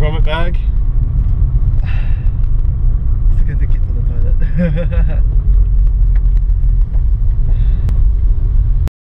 vomit bag? I think I get to the toilet.